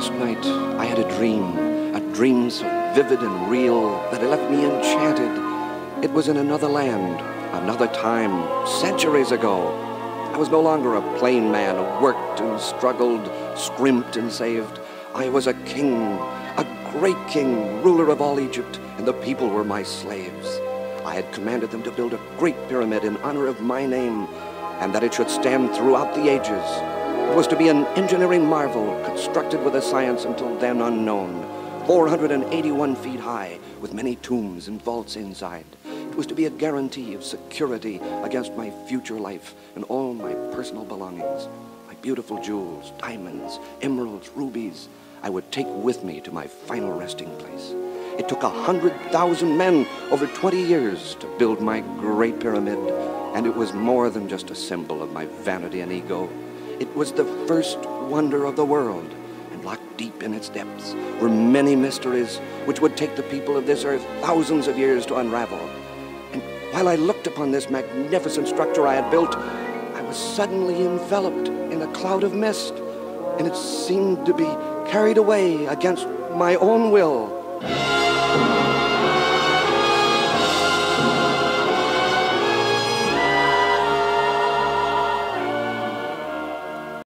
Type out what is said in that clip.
last night I had a dream, a dream so vivid and real that it left me enchanted. It was in another land, another time, centuries ago. I was no longer a plain man who worked and struggled, scrimped and saved. I was a king, a great king, ruler of all Egypt, and the people were my slaves. I had commanded them to build a great pyramid in honor of my name, and that it should stand throughout the ages. It was to be an engineering marvel, constructed with a science until then unknown. 481 feet high, with many tombs and vaults inside. It was to be a guarantee of security against my future life and all my personal belongings. My beautiful jewels, diamonds, emeralds, rubies, I would take with me to my final resting place. It took a hundred thousand men over 20 years to build my great pyramid, and it was more than just a symbol of my vanity and ego. It was the first wonder of the world and locked deep in its depths were many mysteries which would take the people of this earth thousands of years to unravel. And while I looked upon this magnificent structure I had built, I was suddenly enveloped in a cloud of mist, and it seemed to be carried away against my own will.